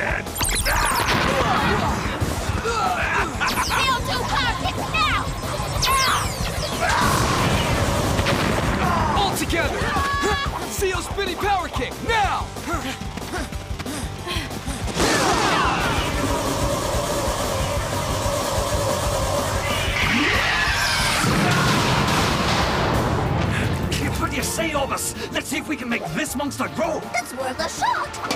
again! CO2 power kick now! All together! Zeo spinning power kick, now! Do you say, Orbus? Let's see if we can make this monster grow. It's worth a shot!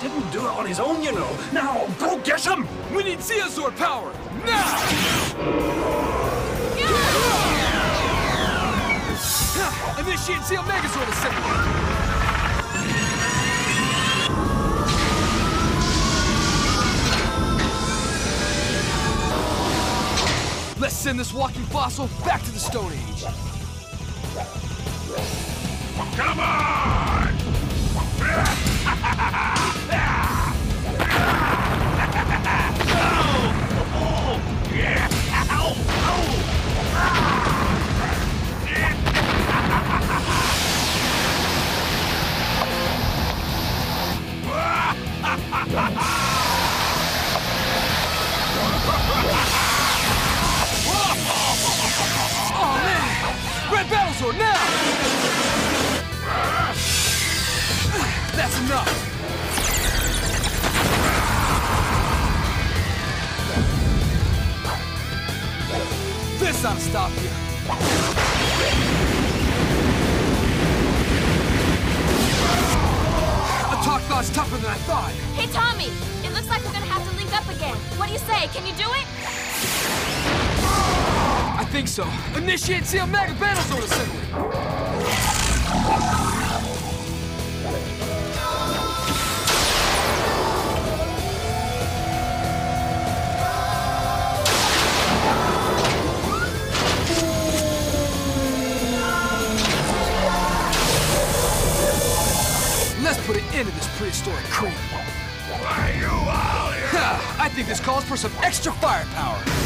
Didn't do it on his own, you know. Now, go get him! We need Zeozord power, now! Initiate Zeo Megazord assembly! Let's send this walking fossil back to the Stone Age. Come on! Oh man! Red Battlezord now! That's enough! This ought to stop you. Than I thought. Hey, Tommy! It looks like we're gonna have to link up again. What do you say? Can you do it? I think so. Initiate Zeo Mega Battlezord assembly! Let's put an end to this prehistoric creep. Why, you all here? I think this calls for some extra firepower.